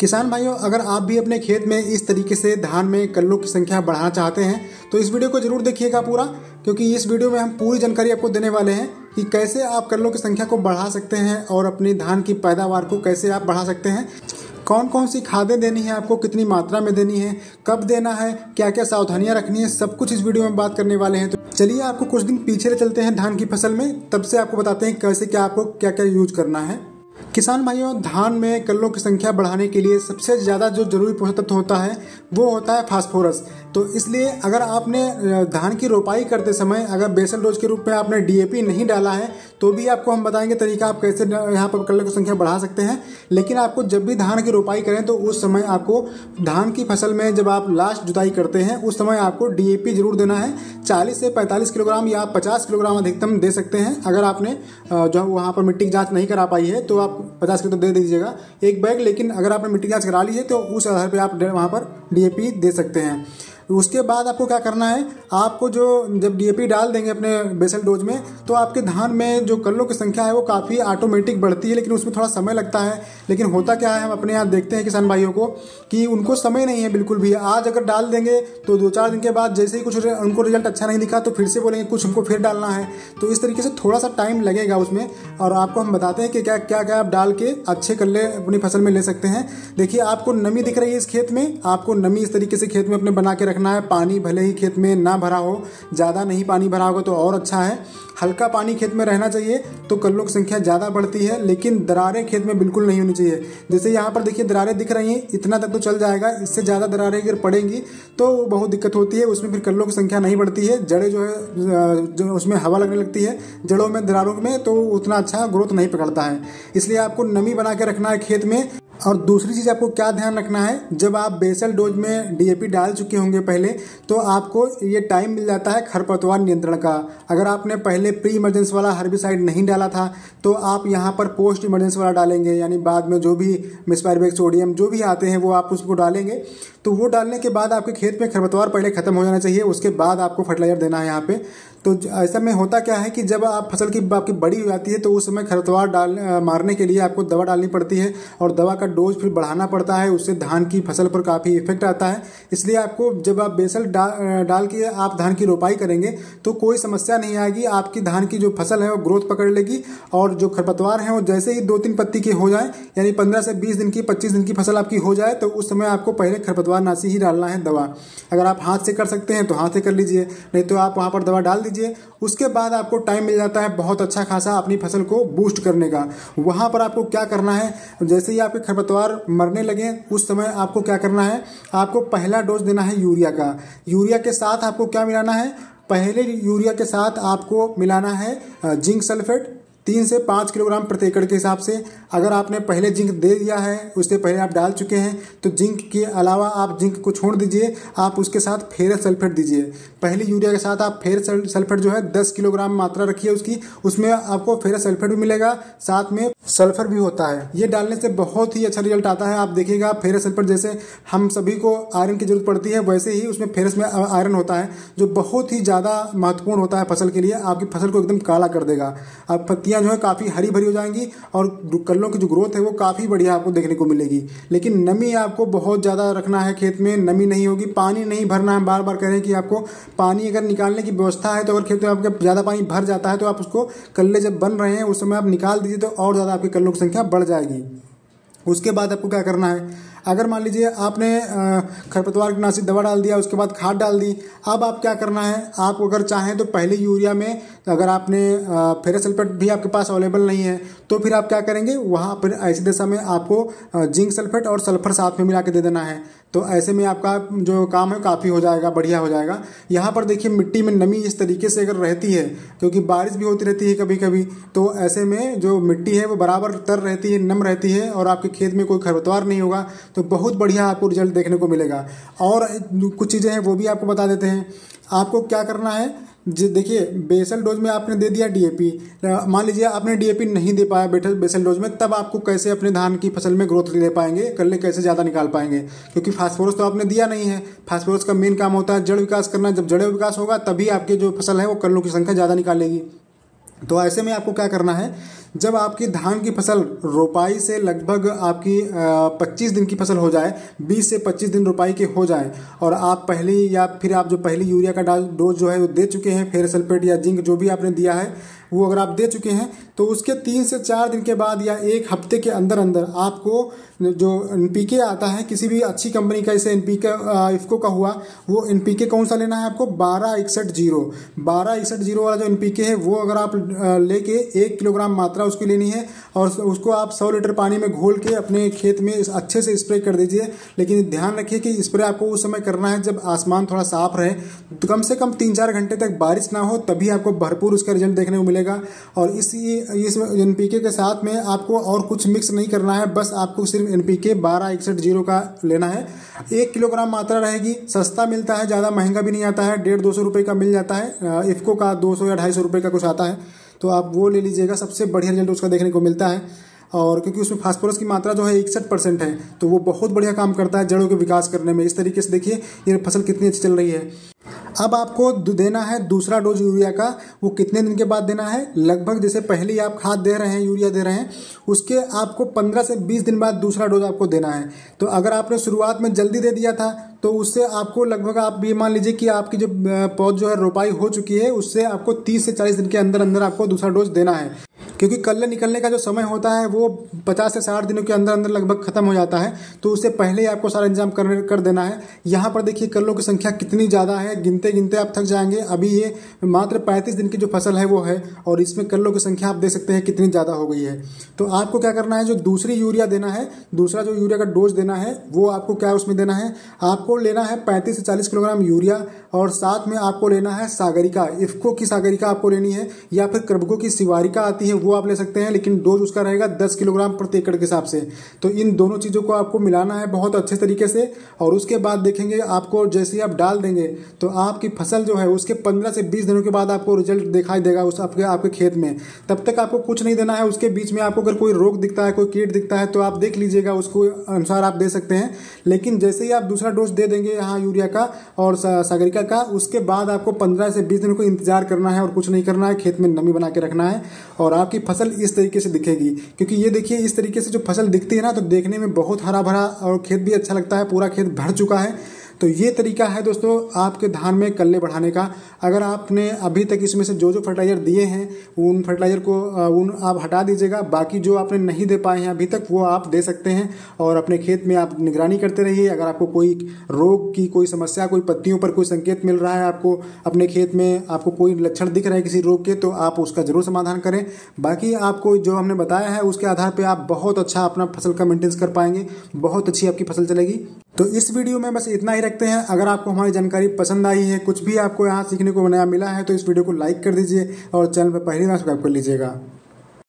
किसान भाइयों, अगर आप भी अपने खेत में इस तरीके से धान में कल्लों की संख्या बढ़ाना चाहते हैं तो इस वीडियो को ज़रूर देखिएगा पूरा, क्योंकि इस वीडियो में हम पूरी जानकारी आपको देने वाले हैं कि कैसे आप कल्लों की संख्या को बढ़ा सकते हैं और अपनी धान की पैदावार को कैसे आप बढ़ा सकते हैं। कौन कौन सी खादें देनी है आपको, कितनी मात्रा में देनी है, कब देना है क्या क्या सावधानियाँ रखनी है, सब कुछ इस वीडियो में बात करने वाले हैं। तो चलिए आपको कुछ दिन पीछे चलते हैं धान की फ़सल में, तब से आपको बताते हैं कैसे क्या आपको क्या क्या यूज़ करना है। किसान भाइयों, धान में कल्लों की संख्या बढ़ाने के लिए सबसे ज़्यादा जो ज़रूरी पोषक तत्व होता है, वो होता है फास्फोरस। तो इसलिए अगर आपने धान की रोपाई करते समय अगर बेसल डोज के रूप में आपने डीएपी नहीं डाला है तो भी आपको हम बताएँगे तरीका आप कैसे यहाँ पर कलर की संख्या बढ़ा सकते हैं। लेकिन आपको जब भी धान की रोपाई करें तो उस समय आपको धान की फ़सल में जब आप लास्ट जुताई करते हैं, उस समय आपको डीएपी ज़रूर देना है। चालीस से पैंतालीस किलोग्राम या पचास किलोग्राम अधिकतम दे सकते हैं। अगर आपने जो वहाँ पर मिट्टी की जाँच नहीं करा पाई है तो आप पचास किलो तो दे दीजिएगा एक बैग। लेकिन अगर आपने मिट्टी की जाँच करा ली है तो उस आधार पर आप वहाँ पर डीएपी दे सकते हैं। उसके बाद आपको क्या करना है, आपको जो जब डीएपी डाल देंगे अपने बेसल डोज में तो आपके धान में जो कल्लों की संख्या है वो काफ़ी ऑटोमेटिक बढ़ती है, लेकिन उसमें थोड़ा समय लगता है। लेकिन होता क्या है, हम अपने यहाँ देखते हैं किसान भाइयों को कि उनको समय नहीं है बिल्कुल भी। आज अगर डाल देंगे तो दो चार दिन के बाद जैसे ही कुछ उनको रिज़ल्ट अच्छा नहीं दिखा तो फिर से बोलेंगे कुछ हमको फिर डालना है। तो इस तरीके से थोड़ा सा टाइम लगेगा उसमें, और आपको हम बताते हैं कि क्या क्या क्या आप डाल के अच्छे कल्ले अपनी फ़सल में ले सकते हैं। देखिए, आपको नमी दिख रही है इस खेत में, आपको नमी इस तरीके से खेत में अपने बना के रखना है, पानी भले ही खेत में ना भरा हो, ज़्यादा नहीं पानी भरा होगा तो और अच्छा है। हल्का पानी खेत में रहना चाहिए तो कल्लों की संख्या ज़्यादा बढ़ती है, लेकिन दरारें खेत में बिल्कुल नहीं होनी चाहिए। जैसे यहाँ पर देखिए, दरारें दिख रही हैं, इतना तक तो चल जाएगा, इससे ज़्यादा दरारें अगर पड़ेंगी तो बहुत दिक्कत होती है, उसमें फिर कल्लों की संख्या नहीं बढ़ती है, जड़ें जो है, जो उसमें हवा लगने लगती है, जड़ों में, दरारों में तो उतना अच्छा ग्रोथ नहीं पकड़ता है। इसलिए आपको नमी बना के रखना है खेत में। और दूसरी चीज़ आपको क्या ध्यान रखना है, जब आप बेसल डोज में डीएपी डाल चुके होंगे पहले तो आपको ये टाइम मिल जाता है खरपतवार नियंत्रण का। अगर आपने पहले प्री इमरजेंसी वाला हर्बिसाइड नहीं डाला था तो आप यहाँ पर पोस्ट इमरजेंसी वाला डालेंगे, यानी बाद में जो भी मिसपायरबेक सोडियम जो भी आते हैं, वो आप उसको डालेंगे। तो वो डालने के बाद आपके खेत में खरपतवार पहले खत्म हो जाना चाहिए, उसके बाद आपको फर्टिलाइज़र देना है यहाँ पे। तो ऐसा में होता क्या है कि जब आप फ़सल की आपकी बड़ी हो जाती है तो उस समय खरपतवार डाल मारने के लिए आपको दवा डालनी पड़ती है और दवा का डोज फिर बढ़ाना पड़ता है। उससे धान की फ़सल पर काफ़ी इफ़ेक्ट आता है। इसलिए आपको जब आप बेसल डा, डाल के आप धान की रोपाई करेंगे तो कोई समस्या नहीं आएगी। आपकी धान की जो फ़सल है वो ग्रोथ पकड़ लेगी और जो खरपतवार हैं वो जैसे ही दो तीन पत्ती के हो जाए यानी पंद्रह से बीस दिन की पच्चीस दिन की फ़सल आपकी हो जाए तो उस समय आपको पहले खरपतवार नाशी ही डालना है दवा। अगर आप हाथ से कर सकते हैं तो हाथ से कर लीजिए नहीं तो आप वहाँ पर दवा डाल दीजिए उसके बाद आपको टाइम मिल जाता है बहुत अच्छा खासा अपनी फ़सल को बूस्ट करने का। वहाँ पर आपको क्या करना है? जैसे ही आपके खरपतवार मरने लगे, उस समय आपको क्या करना है? आपको पहला डोज देना है यूरिया का। यूरिया के साथ आपको क्या मिलाना है? पहले यूरिया के साथ आपको मिलाना है जिंक सल्फेट। तीन से पाँच किलोग्राम प्रति एकड़ के हिसाब से अगर आपने पहले जिंक दे दिया है, उससे पहले आप डाल चुके हैं तो जिंक के अलावा आप जिंक को छोड़ दीजिए, आप उसके साथ फेरस सल्फेट दीजिए। पहले यूरिया के साथ आप फेरस सल्फेट जो है, दस किलोग्राम मात्रा रखिए उसकी, उसमें आपको फेरस सल्फेट भी मिलेगा, साथ में सल्फ़र भी होता है। ये डालने से बहुत ही अच्छा रिज़ल्ट आता है, आप देखिएगा फेरस सल्फेट जैसे हम सभी को आयरन की ज़रूरत पड़ती है, वैसे ही उसमें फेरस में आयरन होता है, जो बहुत ही ज़्यादा महत्वपूर्ण होता है फ़सल के लिए, आपकी फ़सल को एकदम काला कर देगा। अब पत्तियाँ जो है काफ़ी हरी भरी हो जाएँगी और कल्लों की जो ग्रोथ है वो काफ़ी बढ़िया आपको देखने को मिलेगी। लेकिन नमी आपको बहुत ज़्यादा रखना है खेत में, नमी नहीं होगी, पानी नहीं भरना है। बार बार कह रहे हैं कि आपको पानी अगर निकालने की व्यवस्था है तो अगर खेत में आपके ज़्यादा पानी भर जाता है तो आप उसको कल्ले जब बन रहे हैं, उस समय आप निकाल दीजिए तो और ज़्यादा आपकी कल्लों की संख्या बढ़ जाएगी। उसके बाद आपको क्या करना है? अगर मान लीजिए आपने खरपतवार की नासिक दवा डाल दिया, उसके बाद खाद डाल दी, अब आप क्या करना है? आप अगर चाहें तो पहले यूरिया में, अगर आपने फेरस सल्फेट भी आपके पास अवेलेबल नहीं है तो फिर आप क्या करेंगे? वहाँ पर ऐसी दशा में आपको जिंक सल्फेट और सल्फ़र साथ में मिला के दे देना है। तो ऐसे में आपका जो काम है काफ़ी हो जाएगा, बढ़िया हो जाएगा। यहाँ पर देखिए, मिट्टी में नमी इस तरीके से अगर रहती है, क्योंकि बारिश भी होती रहती है कभी कभी तो ऐसे में जो मिट्टी है वो बराबर तर रहती है, नम रहती है, और आपके खेत में कोई खरपतवार नहीं होगा तो बहुत बढ़िया आपको रिज़ल्ट देखने को मिलेगा। और कुछ चीज़ें हैं, वो भी आपको बता देते हैं। आपको क्या करना है देखिए, बेसल डोज में आपने दे दिया डीएपी मान लीजिए आपने डीएपी नहीं दे पाया बेटल बेसल डोज में, तब आपको कैसे अपने धान की फ़सल में ग्रोथ ले पाएँगे कल्ले कैसे ज़्यादा निकाल पाएँगे? क्योंकि फास्फोरस तो आपने दिया नहीं है। फास्फोरस का मेन काम होता है जड़ विकास करना। जब जड़ विकास होगा, तभी आपके जो फ़सल है, वो कल्लों की संख्या ज़्यादा निकालेगी तो ऐसे में आपको क्या करना है जब आपकी धान की फ़सल रोपाई से लगभग आपकी पच्चीस दिन की फ़सल हो जाए, बीस से पच्चीस दिन रोपाई के हो जाए, और आप पहली या फिर आप जो पहली यूरिया का डोज जो है वो दे चुके हैं, फेर सल्फेट या जिंक जो भी आपने दिया है, वो अगर आप दे चुके हैं तो उसके तीन से चार दिन के बाद या एक हफ़्ते के अंदर अंदर आपको जो एन आता है, किसी भी अच्छी कंपनी का, जैसे एन पी इफ्को का हुआ, वो एन कौन सा लेना है आपको? बारह इकसठ ज़ीरो। बारह इकसठ ज़ीरो वाला जो एन है, वो अगर आप लेके एक किलोग्राम मात्रा उसकी लेनी है। और उसको आप सौ लीटर पानी में घोल के अपने खेत में अच्छे से स्प्रे कर दीजिए। लेकिन ध्यान रखिए कि स्प्रे आपको उस समय करना है जब आसमान थोड़ा साफ़ रहे। तो कम से कम तीन चार घंटे तक बारिश ना हो, तभी आपको भरपूर उसका रिज़ल्ट देखने को मिलेगा। और इसी इस एन के साथ में आपको और कुछ मिक्स नहीं करना है, बस आपको सिर्फ़ एन पी के बारह इकसठ ज़ीरो का लेना है। एक किलोग्राम मात्रा रहेगी, सस्ता मिलता है, ज़्यादा महँगा भी नहीं आता है, डेढ़ दो सौ रुपये का मिल जाता है। इफ्को का दो सौ या ढाई सौ रुपये का कुछ आता है। तो आप वो ले लीजिएगा, सबसे बढ़िया रिज़ल्ट उसका देखने को मिलता है। और क्योंकि उसमें फास्फोरस की मात्रा जो है इकसठ परसेंट है तो वो बहुत बढ़िया काम करता है जड़ों के विकास करने में। इस तरीके से देखिए, ये फ़सल कितनी अच्छी चल रही है। अब आपको देना है दूसरा डोज यूरिया का, वो कितने दिन के बाद देना है? लगभग जैसे पहले आप खाद दे रहे हैं, यूरिया दे रहे हैं, उसके आपको 15 से 20 दिन बाद दूसरा डोज आपको देना है। तो अगर आपने शुरुआत में जल्दी दे दिया था तो उससे आपको लगभग आप ये मान लीजिए कि आपकी जो पौध जो है रोपाई हो चुकी है, उससे आपको 30 से 40 दिन के अंदर अंदर आपको दूसरा डोज देना है। क्योंकि कल्ले निकलने का जो समय होता है, वो पचास से साठ दिनों के अंदर अंदर लगभग खत्म हो जाता है। तो उससे पहले ही आपको सारा इंतज़ाम कर कर देना है। यहाँ पर देखिए कल्लों की संख्या कितनी ज़्यादा है। गिनते गिनते आप थक जाएँगे। अभी ये मात्र पैंतीस दिन की जो फ़सल है, वो है। और इसमें कल्लों की संख्या आप देख सकते हैं कितनी ज़्यादा हो गई है। तो आपको क्या करना है? जो दूसरी यूरिया देना है, दूसरा जो यूरिया का डोज देना है, वो आपको क्या उसमें देना है? आपको लेना है पैंतीस से चालीस किलोग्राम यूरिया और साथ में आपको लेना है सागरिका। इफ्को की सागरिका आपको लेनी है या फिर कर्बको की सिवारिका आती है, वो आप ले सकते हैं, लेकिन डोज उसका रहेगा दस किलोग्राम प्रति एकड़ के हिसाब से। तो इन दोनों चीज़ों को आपको मिलाना है बहुत अच्छे तरीके से, और उसके बाद देखेंगे आपको जैसे ही आप डाल देंगे तो आपकी फ़सल जो है उसके पंद्रह से बीस दिनों के बाद आपको रिज़ल्ट दिखाई देगा उस आपके आपके खेत में। तब तक आपको कुछ नहीं देना है, उसके बीच में आपको अगर कोई रोग दिखता है, कोई कीट दिखता है तो आप देख लीजिएगा, उसको अनुसार आप दे सकते हैं। लेकिन जैसे ही आप दूसरा डोज दे देंगे यहाँ यूरिया का और सागरिका का, उसके बाद आपको पंद्रह से बीस दिनों को इंतज़ार करना है और कुछ नहीं करना है, खेत में नमी बना के रखना है, और आपकी फ़सल इस तरीके से दिखेगी। क्योंकि ये देखिए, इस तरीके से जो फ़सल दिखती है ना तो देखने में बहुत हरा भरा और खेत भी अच्छा लगता है। पूरा खेत भर चुका है। तो ये तरीका है दोस्तों, आपके धान में कल्ले बढ़ाने का। अगर आपने अभी तक इसमें से जो जो फर्टिलाइज़र दिए हैं, उन फर्टिलाइज़र को उन आप हटा दीजिएगा, बाकी जो आपने नहीं दे पाए हैं अभी तक, वो आप दे सकते हैं और अपने खेत में आप निगरानी करते रहिए। अगर आपको कोई रोग की कोई समस्या, कोई पत्तियों पर कोई संकेत मिल रहा है आपको, अपने खेत में आपको कोई लक्षण दिख रहा है किसी रोग के तो आप उसका ज़रूर समाधान करें। बाकी आपको जो हमने बताया है, उसके आधार पर आप बहुत अच्छा अपना फ़सल का मेंटेनेंस कर पाएँगे। बहुत अच्छी आपकी फ़सल चलेगी। तो इस वीडियो में बस इतना ही रखते हैं। अगर आपको हमारी जानकारी पसंद आई है, कुछ भी आपको यहाँ सीखने को नया मिला है तो इस वीडियो को लाइक कर दीजिए और चैनल पर पहली बार सब्सक्राइब कर लीजिएगा।